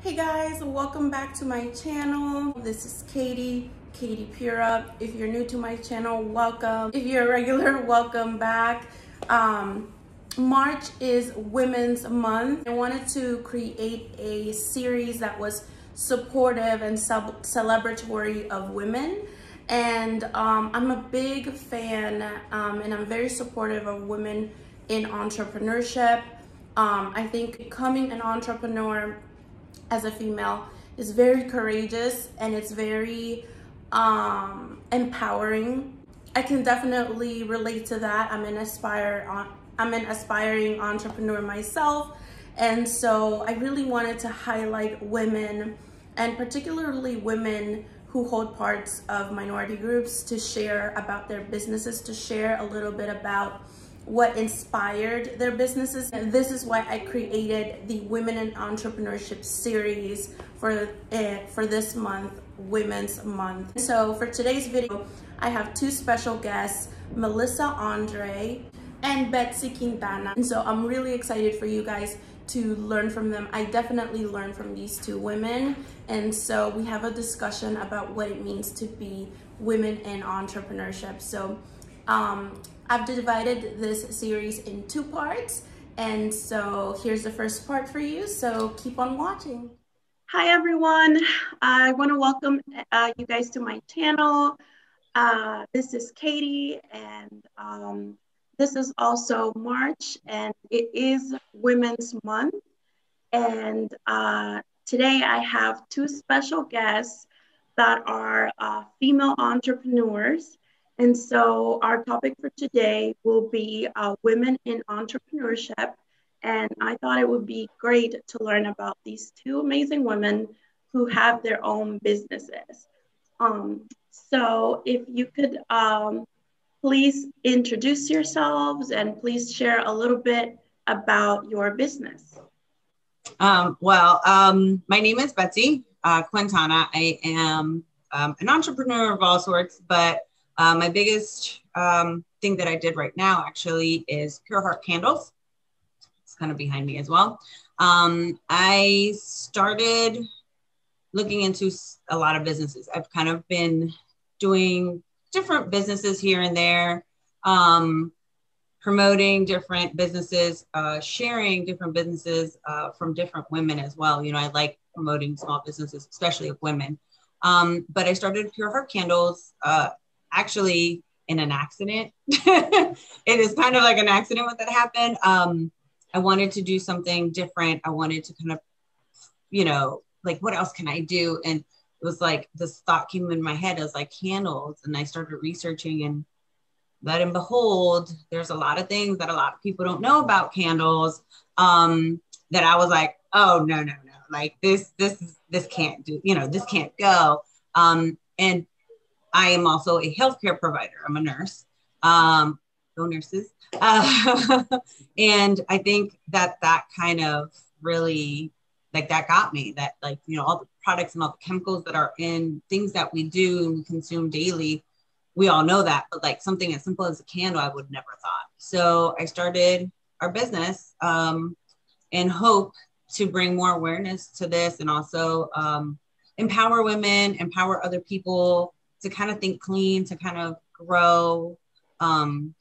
Hey guys, welcome back to my channel. This is Katie, Katie Piura. If you're new to my channel, welcome. If you're a regular, welcome back. Um, March is Women's Month. I wanted to create a series that was supportive and celebratory of women. And um, I'm a big fan um, and I'm very supportive of women in entrepreneurship. Um, I think becoming an entrepreneur as a female is very courageous and it's very um, empowering. I can definitely relate to that. I'm an aspire I'm an aspiring entrepreneur myself. And so I really wanted to highlight women and particularly women who hold parts of minority groups to share about their businesses, to share a little bit about what inspired their businesses. And this is why I created the Women in Entrepreneurship series for, uh, for this month, Women's Month. So for today's video, I have two special guests, Melissa Andre and Bethzy Quintana. And so I'm really excited for you guys to learn from them. I definitely learned from these two women. And so we have a discussion about what it means to be women in entrepreneurship. So um, I've divided this series in two parts. And so here's the first part for you. So keep on watching. Hi, everyone. I want to welcome uh, you guys to my channel. Uh, this is Katie, and um, this is also March, and it is Women's Month. And uh, today I have two special guests that are uh, female entrepreneurs. And so our topic for today will be uh, women in entrepreneurship. And I thought it would be great to learn about these two amazing women who have their own businesses. Um, so if you could um, please introduce yourselves and please share a little bit about your business. Um, well, um, my name is Bethzy uh, Quintana. I am um, an entrepreneur of all sorts, but uh, my biggest um, thing that I did right now actually is Pure Heart Candles. It's kind of behind me as well. Um, I started looking into a lot of businesses. I've kind of been doing different businesses here and there, um, promoting different businesses, uh, sharing different businesses uh, from different women as well. You know, I like promoting small businesses, especially of women. Um, but I started Pure Heart Candles uh, actually in an accident. it is kind of like an accident what that happened. Um, I wanted to do something different. I wanted to kind of, you know, like what else can I do? And it was like this thought came in my head as like candles. And I started researching and that and behold, there's a lot of things that a lot of people don't know about candles. Um, that I was like, oh no, no, no, like this, this, this can't do, you know, this can't go. Um, and I am also a healthcare provider. I'm a nurse. Um, nurses. Uh, and I think that that kind of really like that got me that like, you know, all the products and all the chemicals that are in things that we do and we consume daily. We all know that, but like something as simple as a candle, I would never thought. So I started our business um, in hope to bring more awareness to this and also um, empower women, empower other people to kind of think clean, to kind of grow, um,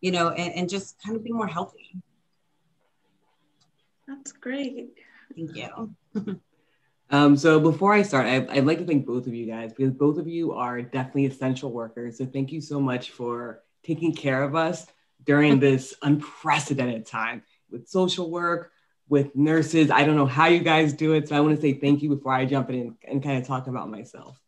you know, and, and just kind of be more healthy. That's great. Thank you. um, so before I start, I, I'd like to thank both of you guys because both of you are definitely essential workers. So thank you so much for taking care of us during this unprecedented time with social work, with nurses. I don't know how you guys do it. So I want to say thank you before I jump in and, and kind of talk about myself.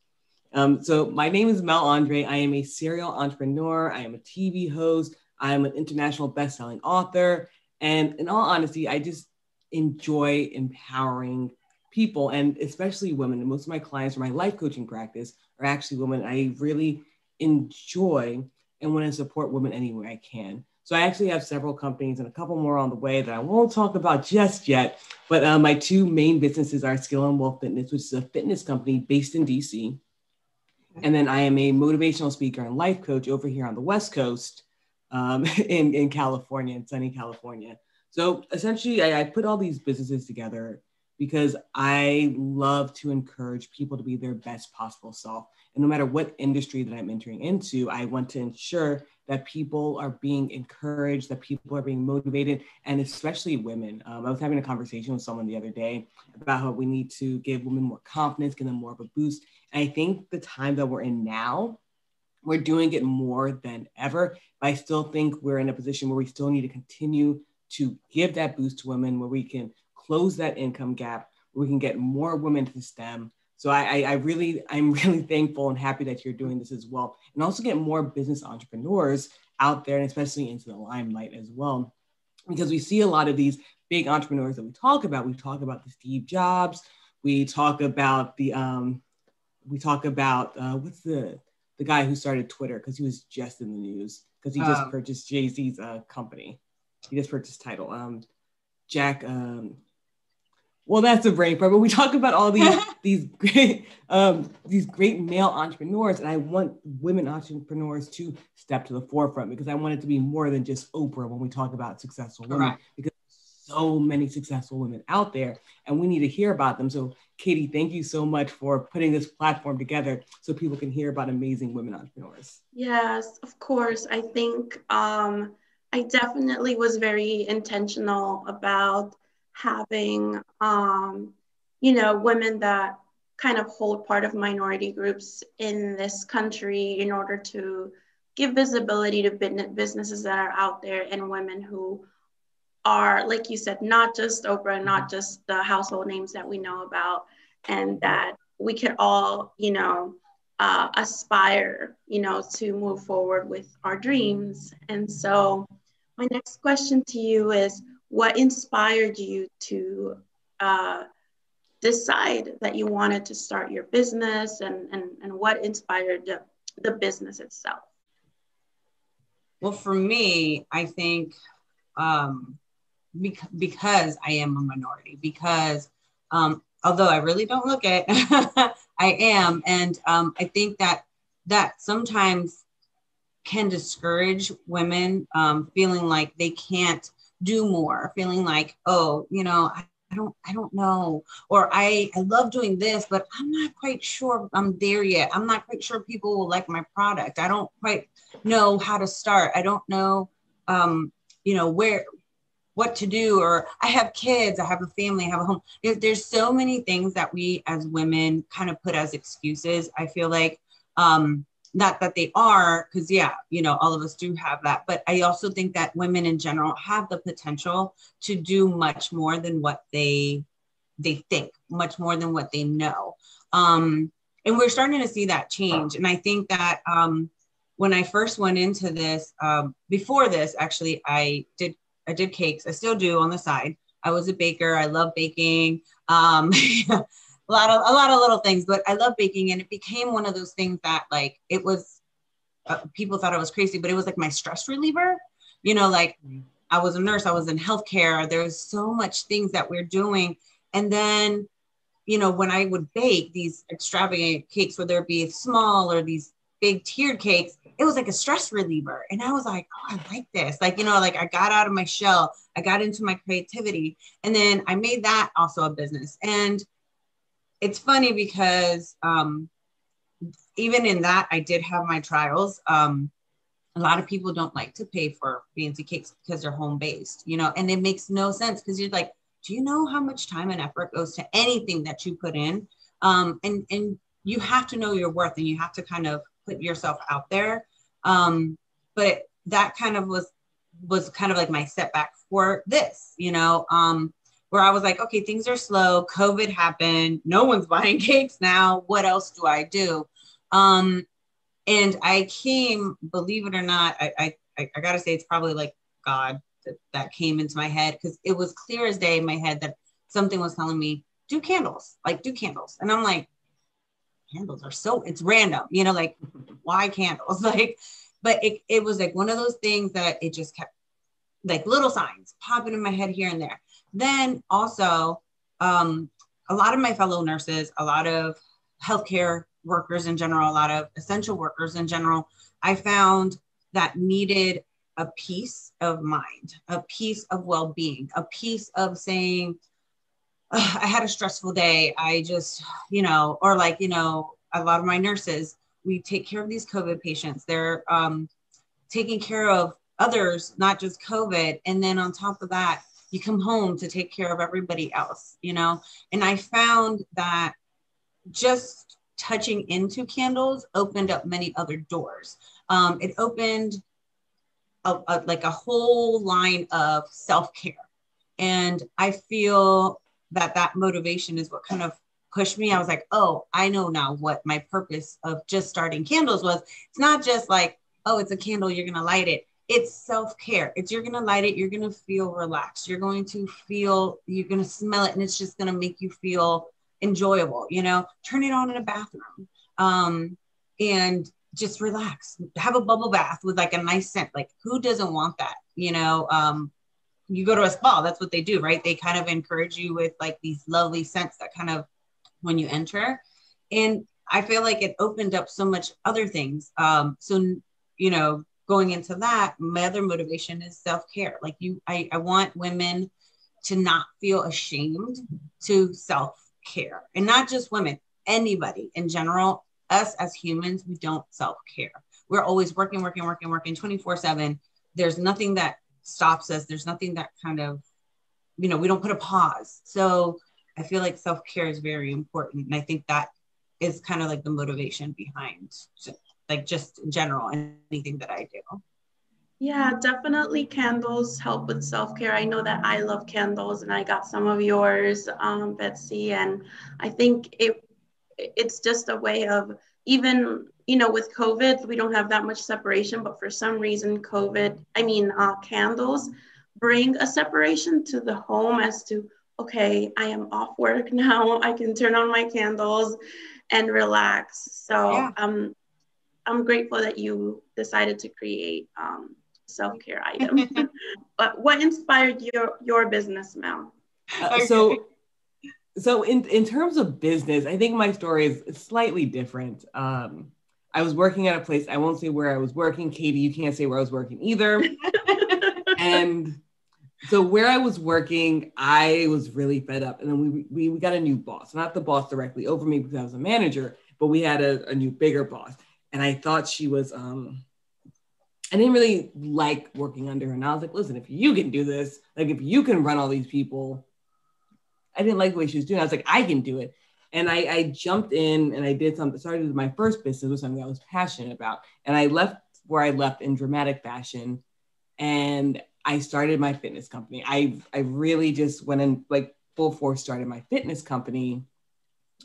Um, so my name is Mel Andre. I am a serial entrepreneur. I am a TV host. I am an international best-selling author. And in all honesty, I just enjoy empowering people and especially women. most of my clients for my life coaching practice are actually women. I really enjoy and want to support women anywhere I can. So I actually have several companies and a couple more on the way that I won't talk about just yet. But uh, my two main businesses are Skill and Well Fitness, which is a fitness company based in DC, and then I am a motivational speaker and life coach over here on the West Coast um, in, in California, in sunny California. So essentially, I, I, put all these businesses together because I love to encourage people to be their best possible self. And no matter what industry that I'm entering into, I want to ensure that people are being encouraged, that people are being motivated, and especially women. Um, I was having a conversation with someone the other day about how we need to give women more confidence, give them more of a boost. I think the time that we're in now, we're doing it more than ever. But I still think we're in a position where we still need to continue to give that boost to women, where we can close that income gap, where we can get more women to STEM. So I, I, I really, I'm really thankful and happy that you're doing this as well, and also get more business entrepreneurs out there, and especially into the limelight as well, because we see a lot of these big entrepreneurs that we talk about. We talk about the Steve Jobs. We talk about the, um, we talk about uh, what's the the guy who started Twitter because he was just in the news because he just um, purchased Jay Z's uh, company. He just purchased Tidal. Um, Jack. Um, well, that's a brain part. But we talk about all these these great um, these great male entrepreneurs, and I want women entrepreneurs to step to the forefront because I want it to be more than just Oprah when we talk about successful women. Right. Because so many successful women out there, and we need to hear about them. So, Katie, thank you so much for putting this platform together so people can hear about amazing women entrepreneurs. Yes, of course. I think um, I definitely was very intentional about having, um, you know, women that kind of hold part of minority groups in this country in order to give visibility to businesses that are out there and women who are, like you said, not just Oprah, not mm-hmm. just the household names that we know about, and that we could all, you know, uh, aspire, you know, to move forward with our dreams. And so, my next question to you is what inspired you to uh, decide that you wanted to start your business and, and, and what inspired the, the business itself? Well, for me, I think um, because I am a minority, because um, although I really don't look it, I am. And um, I think that that sometimes can discourage women um, feeling like they can't do more, feeling like, oh, you know, I, I don't, I don't know, or I, I love doing this, but I'm not quite sure I'm there yet. I'm not quite sure people will like my product. I don't quite know how to start. I don't know, um, you know, where, what to do or i have kids i have a family i have a home. There's so many things that we as women kind of put as excuses i feel like um not that they are because yeah you know all of us do have that. But i also think that women in general have the potential to do much more than what they they think much more than what they know. Um and we're starting to see that change. And i think that um when i first went into this um, before this actually i did I did cakes. I still do on the side. I was a baker. I love baking. Um, a lot of a lot of little things, but I love baking, and it became one of those things that like it was. Uh, people thought I was crazy, but it was like my stress reliever. You know, like I was a nurse. I was in healthcare. There's so much things that we're doing, and then, you know, when I would bake these extravagant cakes, whether it be small or these big tiered cakes, it was like a stress reliever. And I was like, oh, I like this. Like, you know, like I got out of my shell, I got into my creativity. And then I made that also a business. And it's funny because um, even in that, I did have my trials. Um, a lot of people don't like to pay for fancy cakes because they're home based, you know, and it makes no sense because you're like, do you know how much time and effort goes to anything that you put in? Um, and and you have to know your worth and you have to kind of put yourself out there. Um, but that kind of was was kind of like my setback for this, you know, um, where I was like, okay, things are slow. COVID happened. No one's buying cakes now. What else do I do? Um, and I came, believe it or not, I, I, I gotta say it's probably like God that, that came into my head because it was clear as day in my head that something was telling me do candles, like do candles. And I'm like, candles are so it's random, you know, like why candles? Like, but it, it was like one of those things that it just kept like little signs popping in my head here and there. Then also, um, a lot of my fellow nurses, a lot of healthcare workers in general, a lot of essential workers in general, I found that needed a peace of mind, a peace of well being, a peace of saying, I had a stressful day. I just, you know, or like, you know, a lot of my nurses, we take care of these COVID patients. They're um, taking care of others, not just COVID. And then on top of that, you come home to take care of everybody else, you know? And I found that just touching into candles opened up many other doors. Um, it opened a, a, like a whole line of self care. And I feel that that motivation is what kind of pushed me. I was like, oh, I know now what my purpose of just starting candles was. It's not just like, oh, it's a candle, you're going to light it. It's self care. It's you're going to light it, you're going to feel relaxed. You're going to feel, you're going to smell it, and it's just going to make you feel enjoyable. You know, turn it on in a bathroom um, and just relax. Have a bubble bath with like a nice scent. Like, who doesn't want that? You know, um, you go to a spa, that's what they do, right? They kind of encourage you with like these lovely scents that kind of when you enter. And I feel like it opened up so much other things. Um, so, you know, going into that, my other motivation is self care. Like, you, I, I want women to not feel ashamed to self care and not just women, anybody in general. Us as humans, we don't self care. We're always working, working, working, working 24 7. There's nothing that stops us. There's nothing that kind of, you know, we don't put a pause. So I feel like self care is very important. And I think that is kind of like the motivation behind, like, just in general, anything that I do. Yeah, definitely candles help with self care. I know that I love candles and I got some of yours, um, Bethzy. And I think it it's just a way of even you know, with COVID, we don't have that much separation, but for some reason, COVID, I mean, uh, candles bring a separation to the home as to, okay, I am off work now. I can turn on my candles and relax. So yeah. um, I'm grateful that you decided to create um, self-care item. but what inspired your your business, Mel? Uh, so so in in terms of business, I think my story is slightly different. Um, I was working at a place. I won't say where I was working. Katie, you can't say where I was working either. and so where I was working, I was really fed up. And then we, we, we got a new boss, not the boss directly over me because I was a manager, but we had a, a new bigger boss. And I thought she was, um, I didn't really like working under her. And I was like, listen, if you can do this, like if you can run all these people, I didn't like the way she was doing. It. I was like, I can do it and I, I, jumped in and I did something. Started with my first business was something I was passionate about, and I left where I left in dramatic fashion, and I started my fitness company. I I really just went in like full force started my fitness company.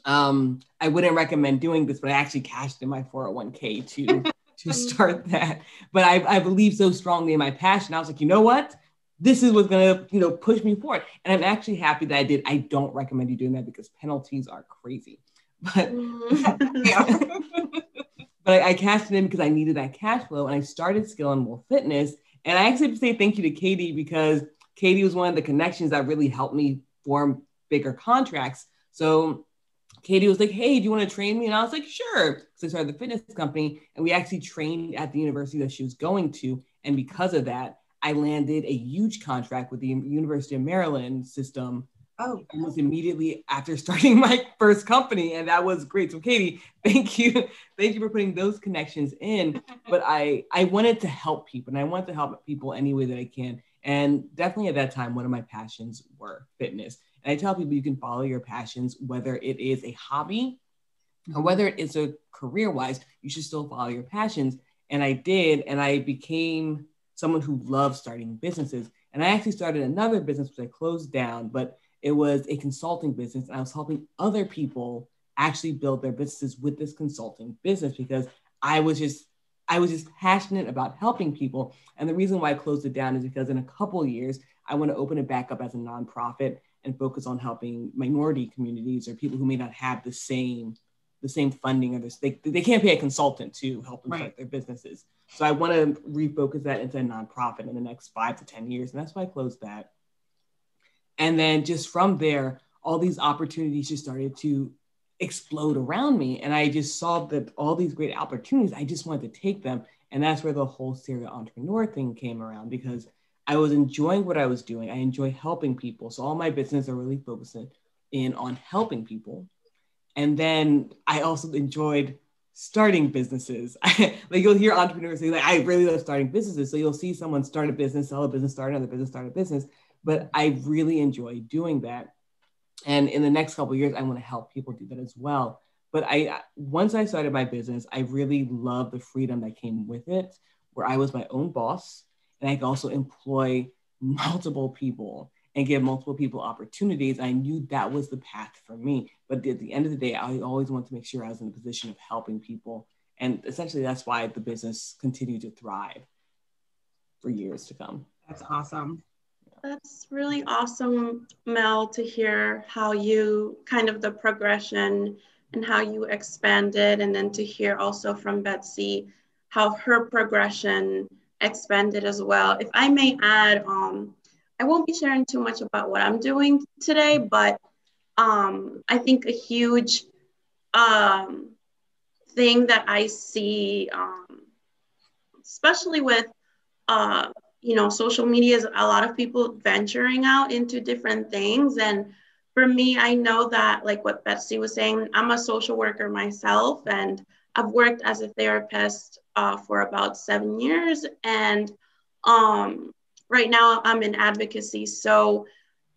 Um, I wouldn't recommend doing this, but I actually cashed in my 401k to to start that. But I, I believe so strongly in my passion. I was like, you know what? This is what's gonna, you know, push me forward. And I'm actually happy that I did. I don't recommend you doing that because penalties are crazy. But mm-hmm. but I, I cashed it in because I needed that cash flow and I started Skill and Wolf Fitness. And I actually have to say thank you to Katie because Katie was one of the connections that really helped me form bigger contracts. So Katie was like, Hey, do you want to train me? And I was like, Sure. So I started the fitness company and we actually trained at the university that she was going to. And because of that, I landed a huge contract with the University of Maryland system. Oh, almost immediately after starting my first company, and that was great. So, Katie, thank you, thank you for putting those connections in. but I I wanted to help people, and I want to help people any way that I can. And definitely at that time, one of my passions were fitness. And I tell people you can follow your passions, whether it is a hobby or whether it is a career wise, you should still follow your passions. And I did, and I became someone who loves starting businesses. And I actually started another business which I closed down, but it was a consulting business. And I was helping other people actually build their businesses with this consulting business because I was just I was just passionate about helping people. And the reason why I closed it down is because in a couple years, I want to open it back up as a nonprofit and focus on helping minority communities or people who may not have the same the same funding or this they, they can't pay a consultant to help them right. start their businesses. So i want to refocus that into a nonprofit in the next five to ten years and that's why i closed that. And then just from there all these opportunities just started to explode around me and i just saw that all these great opportunities i just wanted to take them. And that's where the whole serial entrepreneur thing came around because i was enjoying what i was doing. I enjoy helping people. So all my business are really focusing in on helping people. And then I also enjoyed starting businesses. like you'll hear entrepreneurs say, like, I really love starting businesses. So you'll see someone start a business, sell a business, start another business, start a business. But I really enjoy doing that. And in the next couple years, I want to help people do that as well. But I once I started my business, I really loved the freedom that came with it, where I was my own boss and I could also employ multiple people and give multiple people opportunities. I knew that was the path for me. But at the end of the day, I always wanted to make sure I was in a position of helping people. And essentially, that's why the business continued to thrive for years to come. That's awesome. That's really awesome, Mel, to hear how you kind of the progression and how you expanded, and then to hear also from Bethzy how her progression expanded as well. If I may add, um, I won't be sharing too much about what I'm doing today, but um, I think a huge um, thing that I see, um, especially with uh, you know social media, is a lot of people venturing out into different things. And for me, I know that like what Bethzy was saying, I'm a social worker myself, and I've worked as a therapist uh, for about seven years, and um, right now I'm in advocacy. So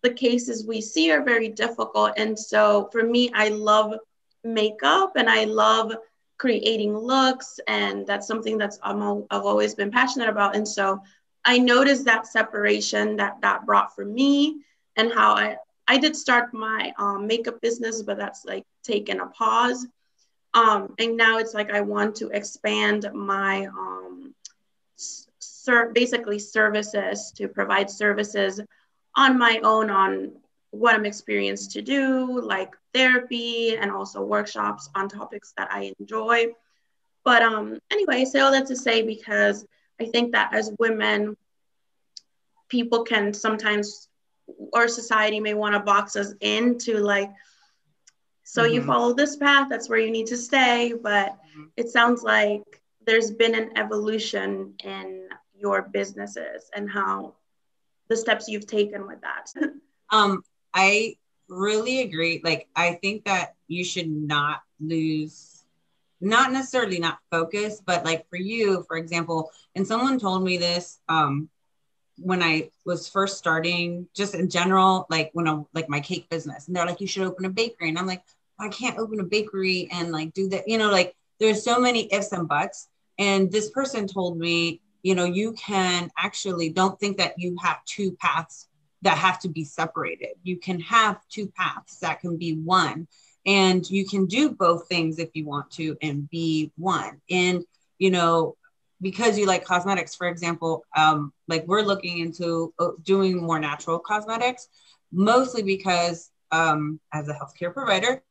the cases we see are very difficult. And so for me, I love makeup and I love creating looks. And that's something that's I'm, I've always been passionate about. And so I noticed that separation that that brought for me and how I, I did start my um, makeup business, but that's like taken a pause. Um, and now it's like I want to expand my um, ser- basically services to provide services on my own on what I'm experienced to do, like therapy and also workshops on topics that I enjoy. But um, anyway, I say all that to say because I think that as women, people can sometimes, our society may want to box us into like, so mm-hmm. you follow this path, that's where you need to stay. But mm-hmm. it sounds like there's been an evolution in your businesses and how the steps you've taken with that. um, I really agree. Like, I think that you should not lose, not necessarily not focus, but like for you, for example, and someone told me this um, when I was first starting, just in general, like when I'm like my cake business, and they're like, you should open a bakery. And I'm like, I can't open a bakery and like do that, you know, like there's so many ifs and buts. And this person told me you know you can actually don't think that you have two paths that have to be separated. You can have two paths that can be one and you can do both things if you want to and be one. And you know because you like cosmetics for example um, like we're looking into uh, doing more natural cosmetics mostly because um, as a healthcare provider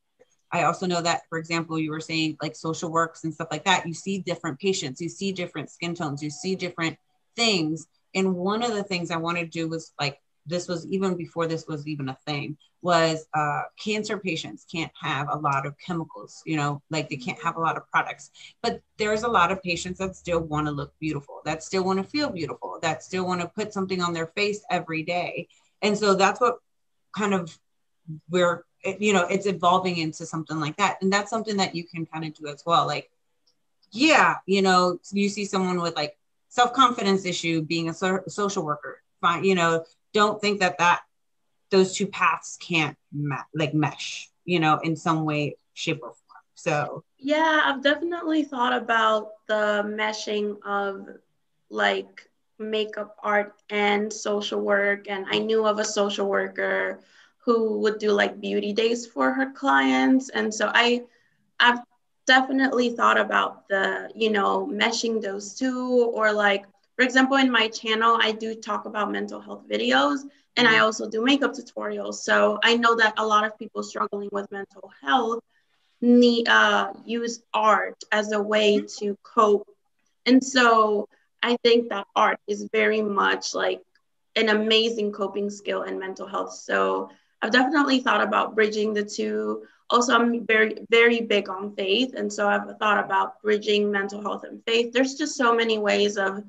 I also know that, for example, you were saying like social works and stuff like that, you see different patients, you see different skin tones, you see different things. And one of the things I wanted to do was like, this was even before this was even a thing, was uh, cancer patients can't have a lot of chemicals, you know, like they can't have a lot of products. But there's a lot of patients that still want to look beautiful, that still want to feel beautiful, that still want to put something on their face every day. And so that's what kind of we're you know it's evolving into something like that. And that's something that you can kind of do as well. Like yeah you know you see someone with like self-confidence issue being a so- social worker fine you know don't think that that those two paths can't me- like mesh you know in some way shape or form. So yeah i've definitely thought about the meshing of like makeup art and social work. And i knew of a social worker who would do like beauty days for her clients. And so I I've definitely thought about the, you know, meshing those two or like for example in my channel I do talk about mental health videos and I mm-hmm. also do makeup tutorials. So I know that a lot of people struggling with mental health need uh, use art as a way mm-hmm. to cope. And so I think that art is very much like an amazing coping skill in mental health. So I've definitely thought about bridging the two. Also, I'm very, very big on faith. And so I've thought about bridging mental health and faith. There's just so many ways of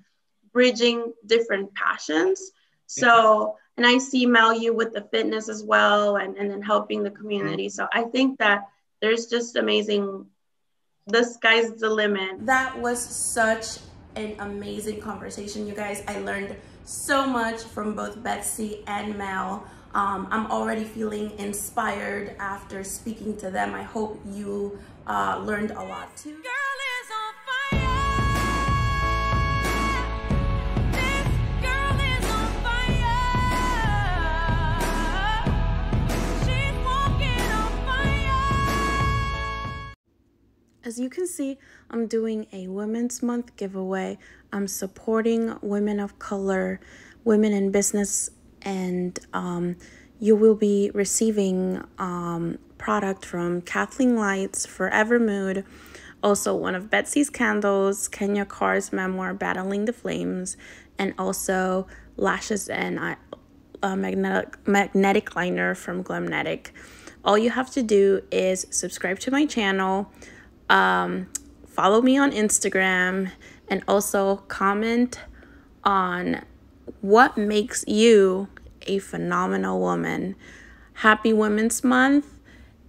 bridging different passions. So And I see Mel you with the fitness as well and, and then helping the community. Mm-hmm. So I think that there's just amazing, the sky's the limit. That was such an amazing conversation, you guys. I learned so much from both Bethzy and Mel. Um, I'm already feeling inspired after speaking to them. I hope you uh, learned a lot too. As you can see, I'm doing a Women's Month giveaway. I'm supporting women of color, women in business, and um, you will be receiving um, product from Kathleen Lights, Forvr Mood, also one of Bethzy's candles, Kenya Carr's memoir, Battling the Flames, and also lashes and a uh, magnetic, magnetic liner from Glamnetic. All you have to do is subscribe to my channel, um, follow me on Instagram, and also comment on what makes you a phenomenal woman. Happy Women's Month,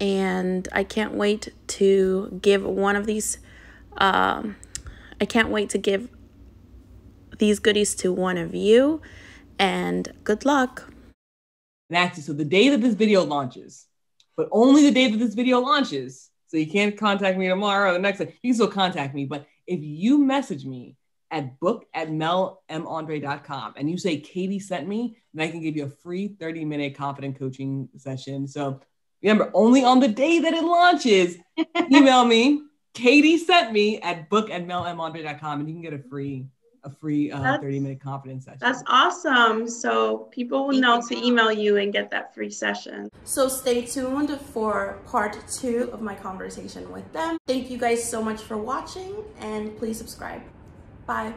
and I can't wait to give one of these. Um, I can't wait to give these goodies to one of you, and good luck. And actually, so the day that this video launches, but only the day that this video launches, so you can't contact me tomorrow or the next day. You can still contact me. But if you message me at book at melmandre.com and you say Katie sent me, and I can give you a free 30 minute confident coaching session. So remember, only on the day that it launches, email me. Katie sent me at book at melmandre.com and you can get a free a free uh, 30 minute confidence session. That's awesome. So people will know to email you and get that free session. So stay tuned for part two of my conversation with them. Thank you guys so much for watching and please subscribe. Bye.